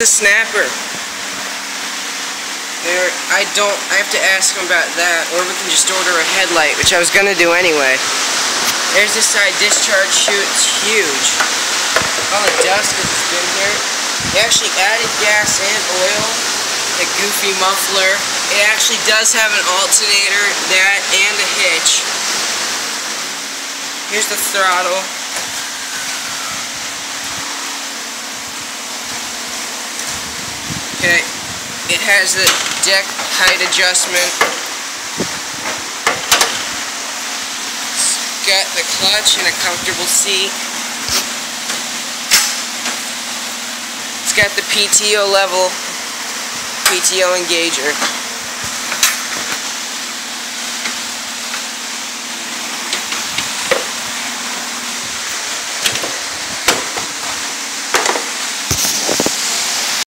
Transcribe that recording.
the snapper. There, I don't, I have to ask him about that, or we can just order a headlight, which I was gonna do anyway. There's this side discharge chute, it's huge. All the dust it's been here. They actually added gas and oil, the goofy muffler. It actually does have an alternator, that, and a hitch. Here's the throttle. Okay, it has the deck height adjustment. It's got the clutch and a comfortable seat. It's got the PTO level, PTO engager.